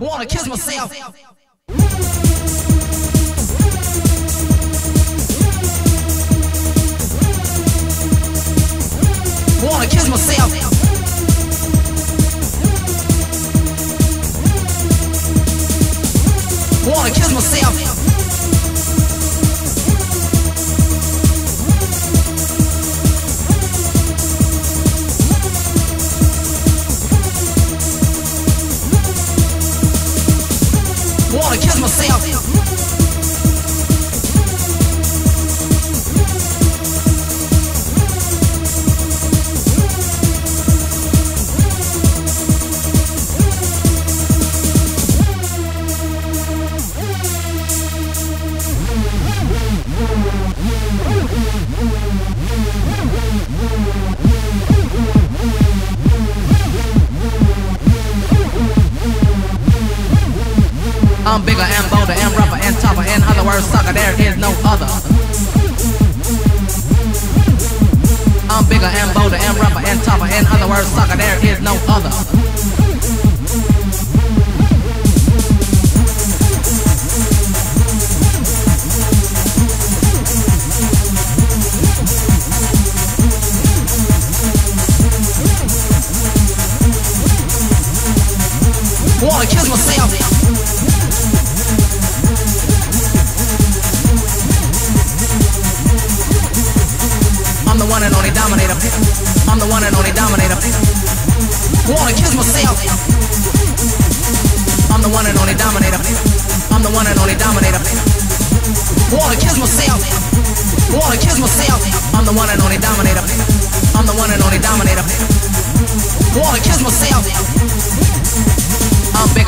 Wanna kiss myself. Wanna kiss myself. Wanna kiss myself. Wanna kiss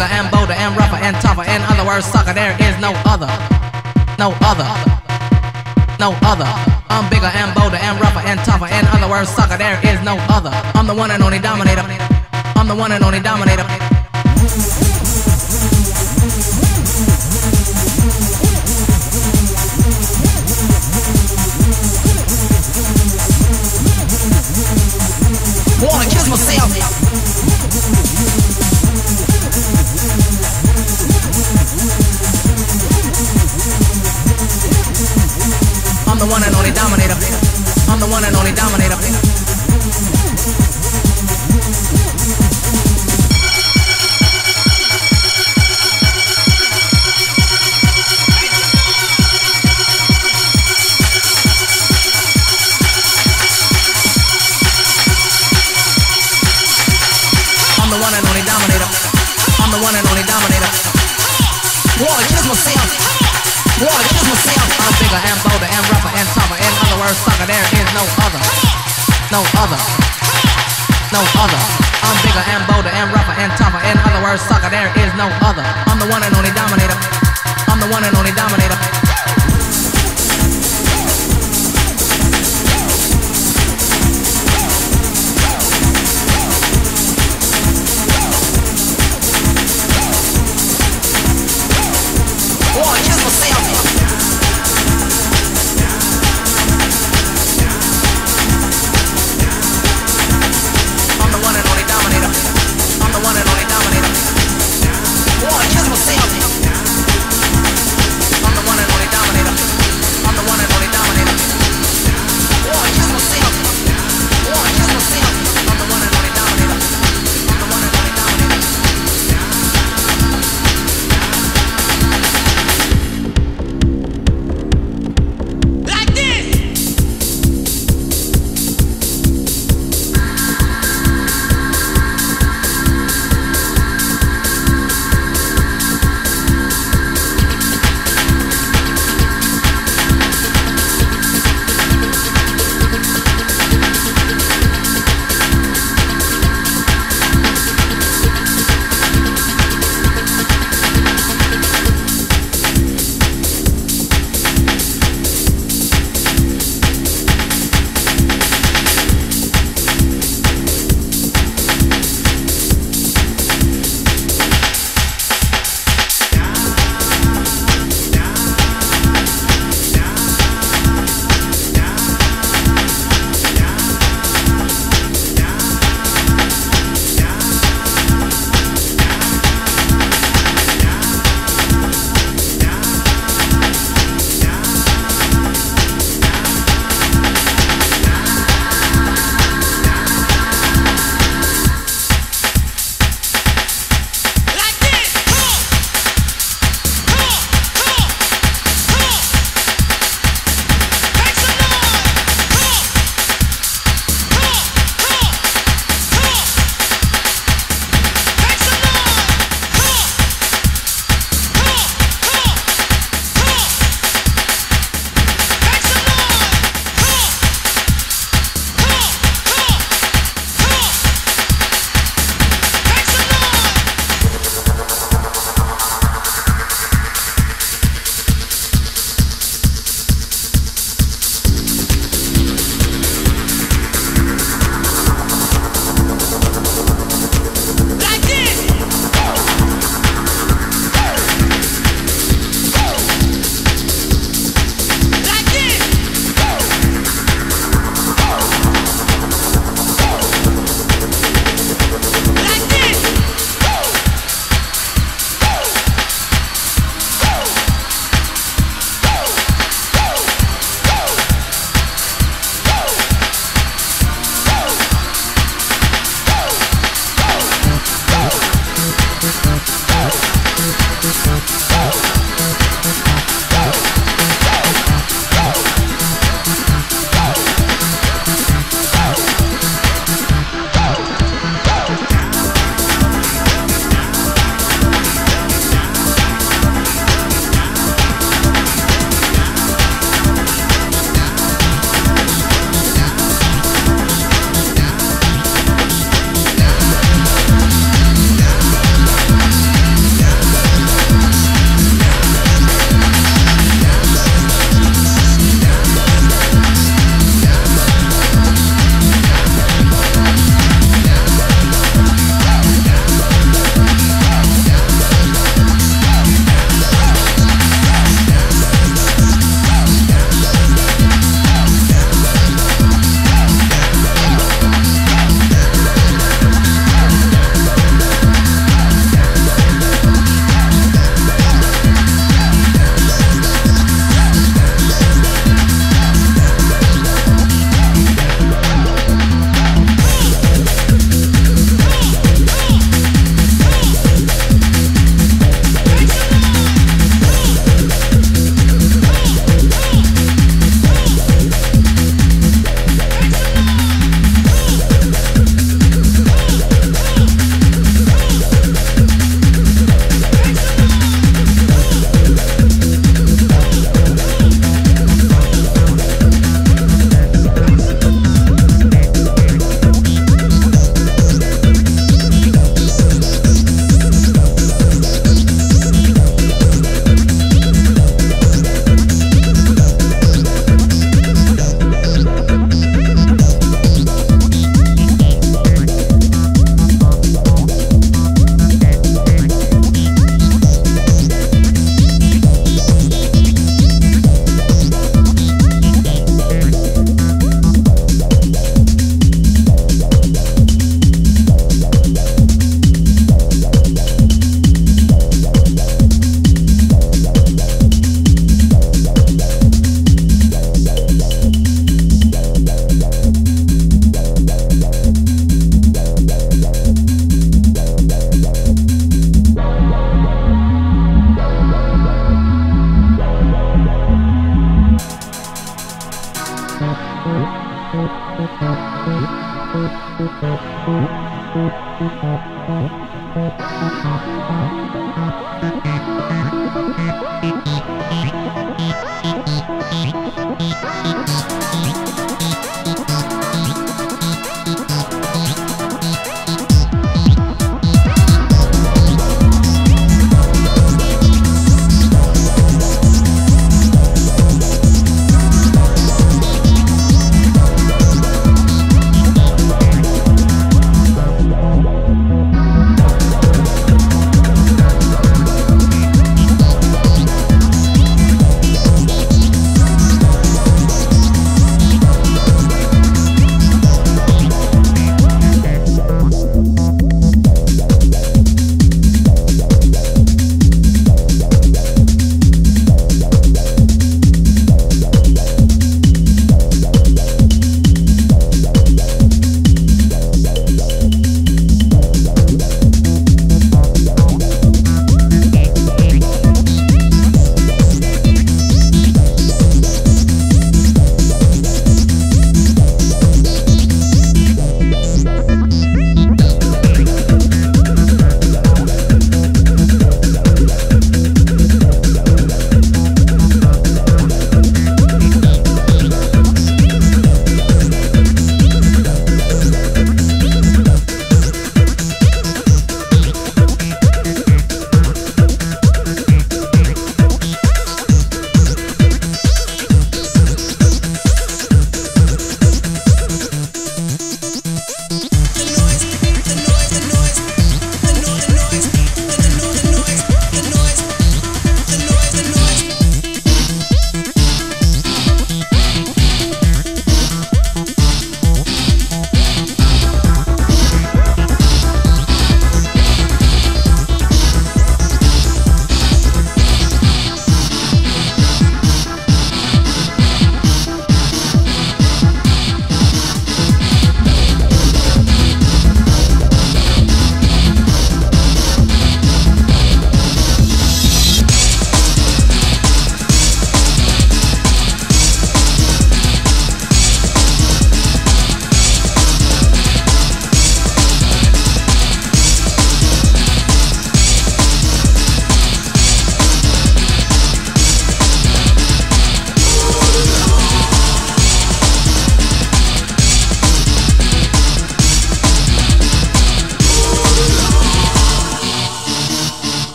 bigger and bolder and rougher and tougher. In other words, sucker, there is no other. No other. No other. I'm bigger and bolder and rougher and tougher. In other words, sucker, there is no other. I'm the one and only dominator. I'm the one and only dominator. One and only dominator. Sucker, there is no other. No other. No other. I'm bigger and bolder and rougher and tougher. In other words, sucker, there is no other. I'm the one and only dominator. I'm the one and only dominator.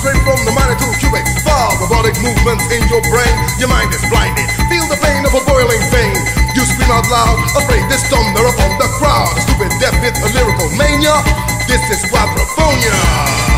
straight from the mind to Cubic. Far robotic movements in your brain. Your mind is blinded. Feel the pain of a boiling vein. You scream out loud, afraid this thunder upon the crowd. A stupid death with a lyrical mania. This is quadrophonia.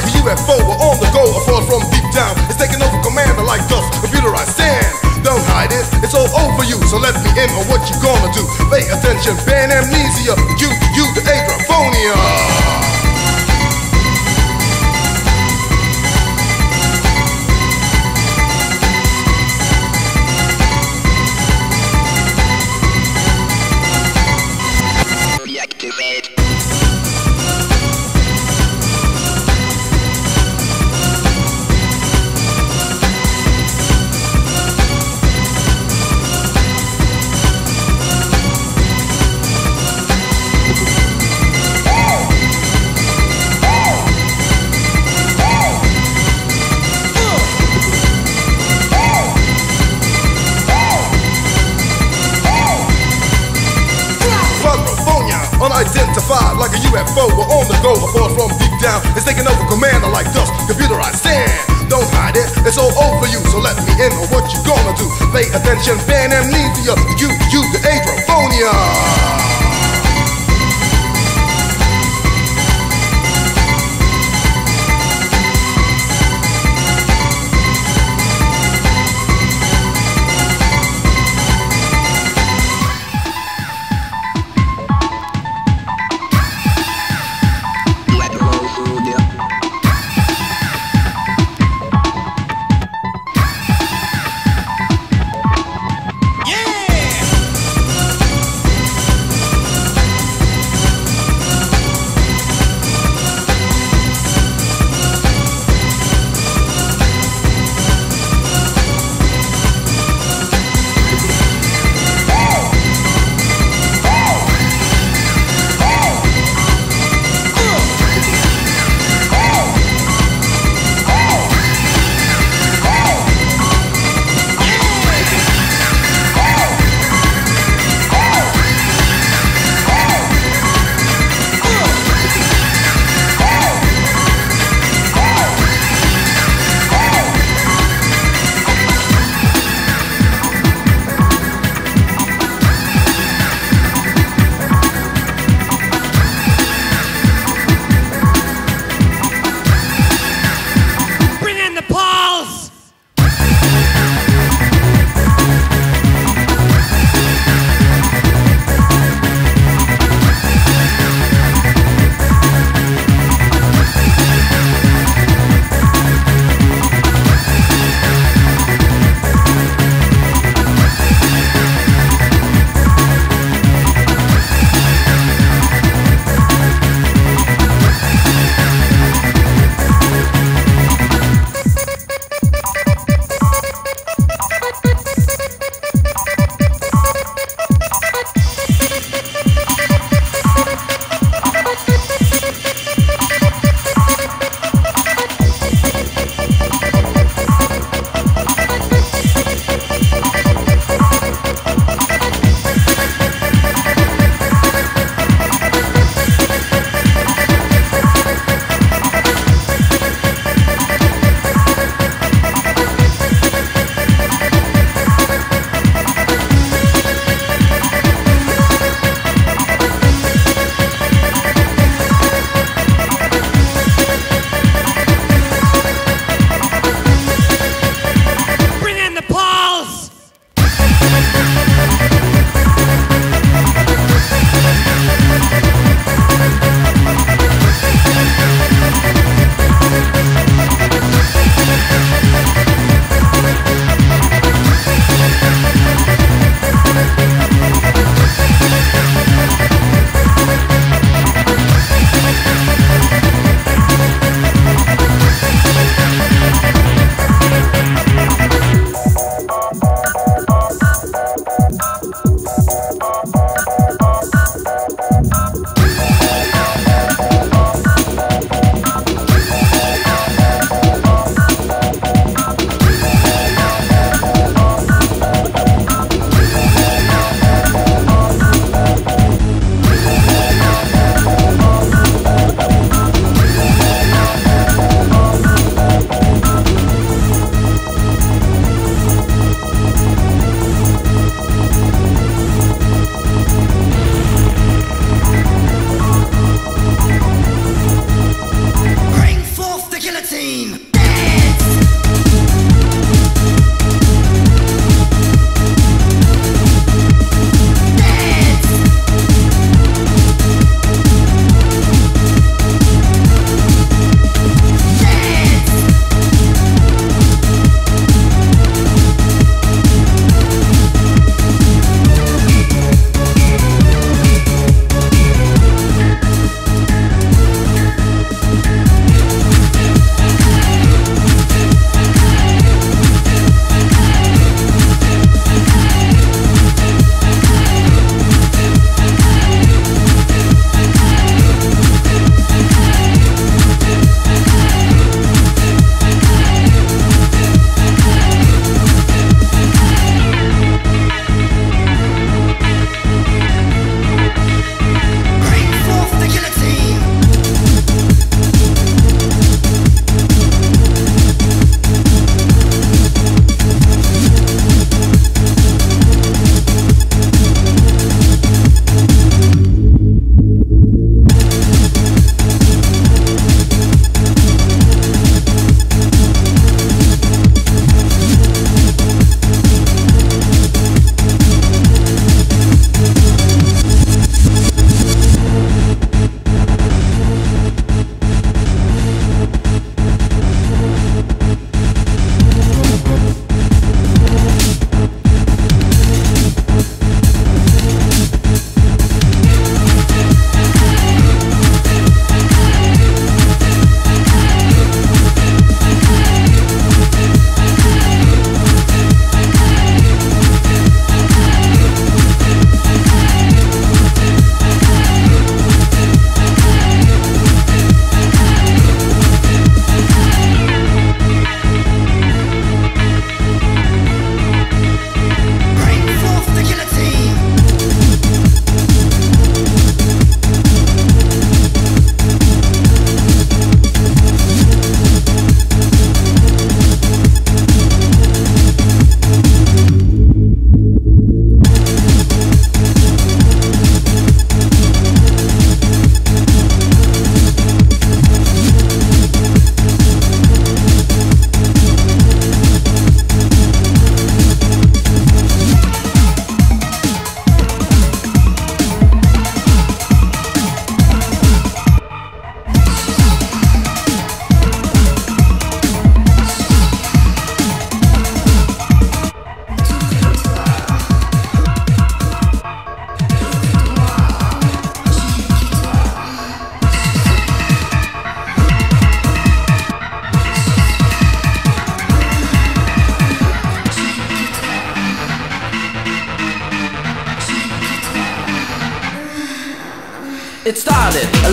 like a UFO or on the go or fall from deep down. It's taking over commander like dust, computerized sand. Don't hide it, it's all over you. So let me in on what you gonna do. Pay attention, ban amnesia. You, you, the quadrophonia. foe or on the go. A force from deep down is taking over command. I like dust, computerized sand don't hide it. It's all over you, so let me in on what you gonna do. Pay attention, ban amnesia, you, you, the Quadrophonia.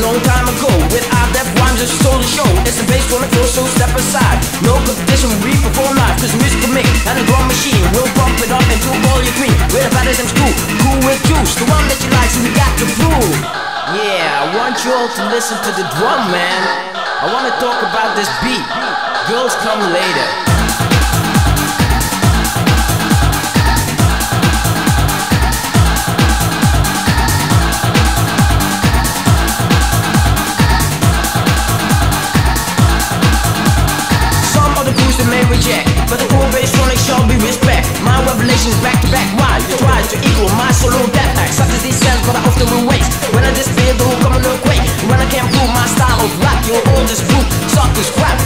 Long time ago with our deaf rhymes just stole the show. It's the bass drum and flow, so step aside. No competition, we perform live, cause music can make and a drum machine. We'll pump it up until all you green. We're the baddest in school, cool with juice, the one that you like, so we got to prove. Yeah, I want you all to listen to the drum, man. I wanna talk about this beat. Girls come later. Reject But the core bass sonic shall be respect. My revelations back to back Why? You to equal my solo death pack Such as these sounds but I often will waste When I disappear the whole come no quake. When I can't prove my style of rap You're all just proof, suck this crap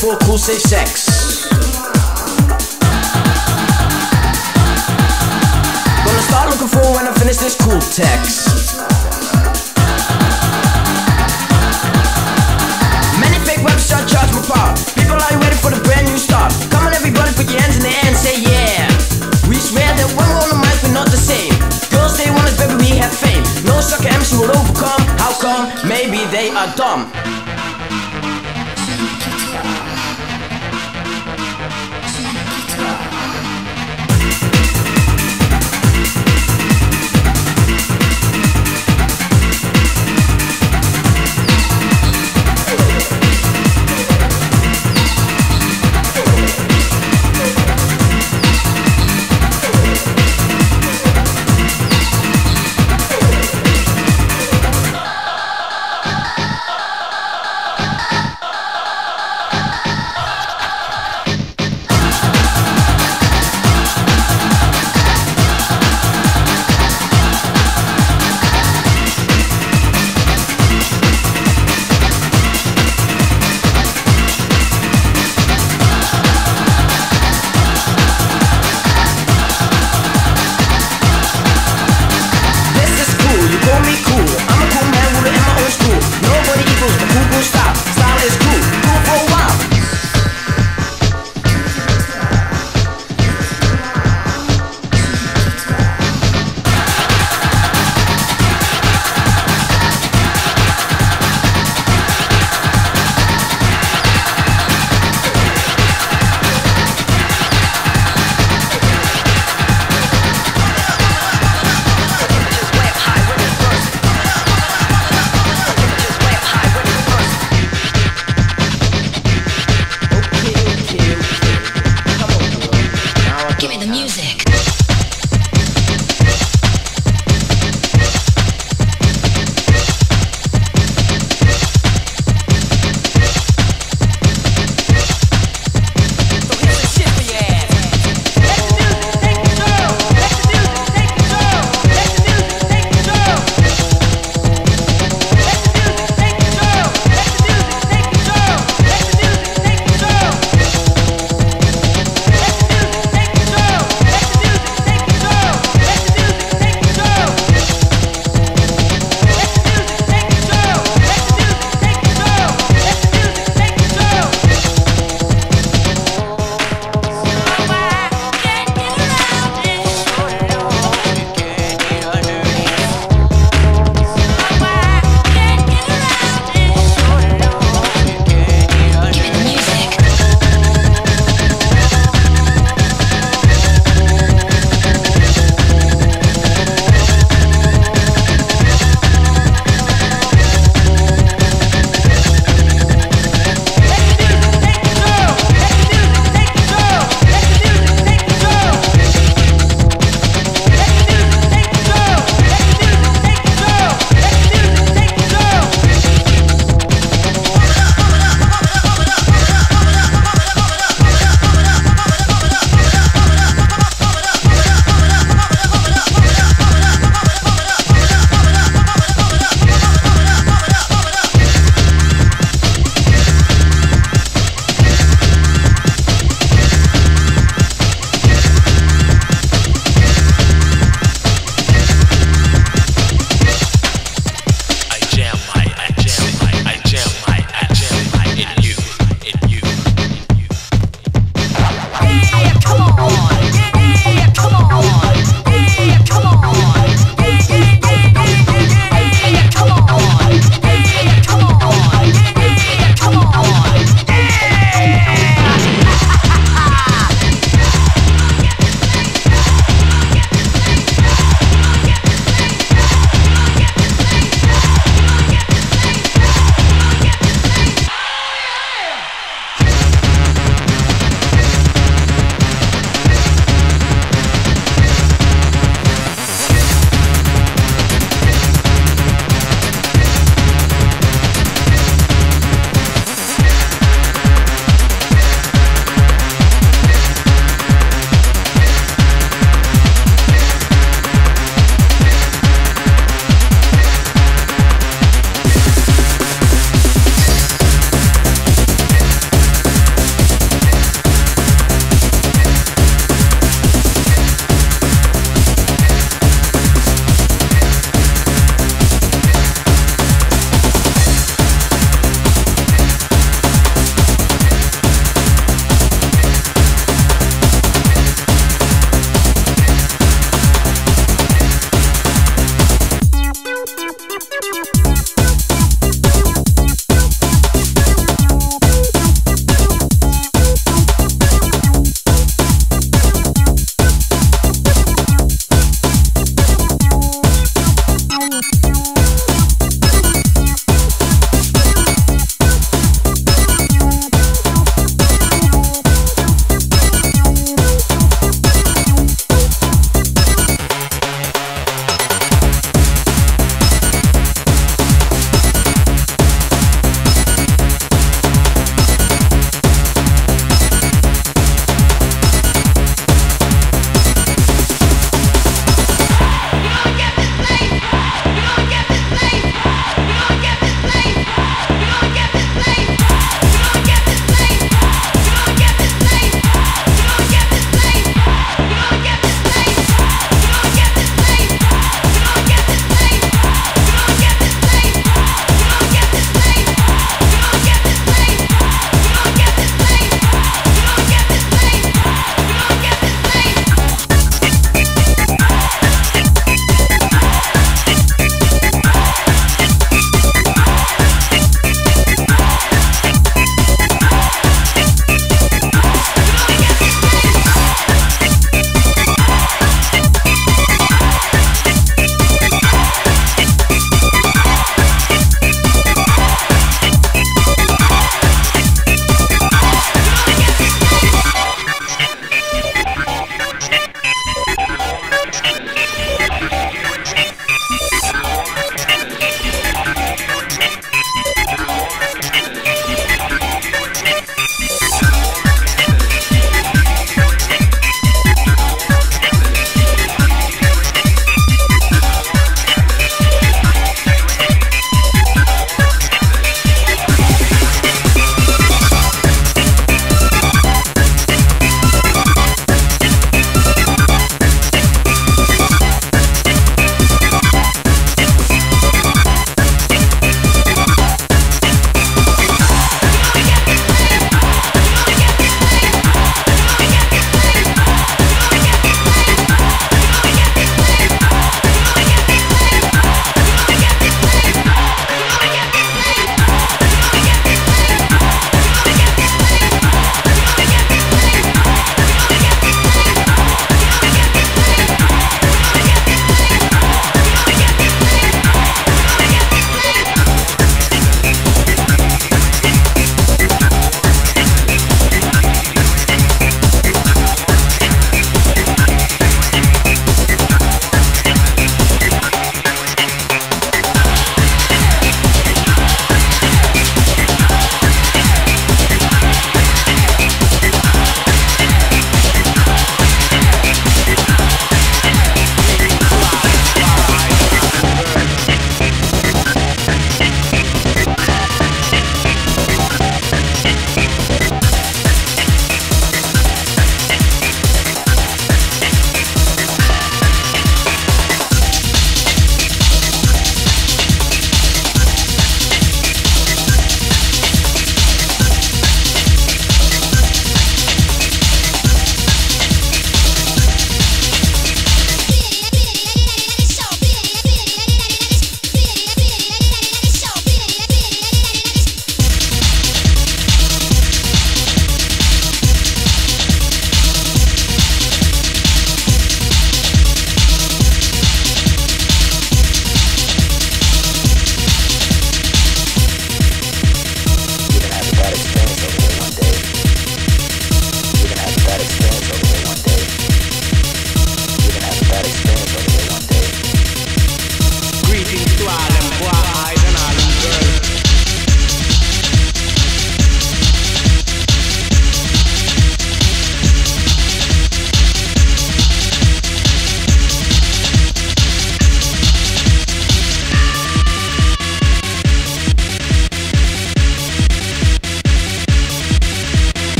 for cool safe sex. Gonna start looking for when I finish this cool text. Many fake websites charge my part. People are ready for the brand new start? Come on, everybody, put your hands in the air and say yeah. We swear that when we're on the mic, we're not the same. Girls, they want us, baby, we have fame. No sucker MC will overcome. How come? Maybe they are dumb.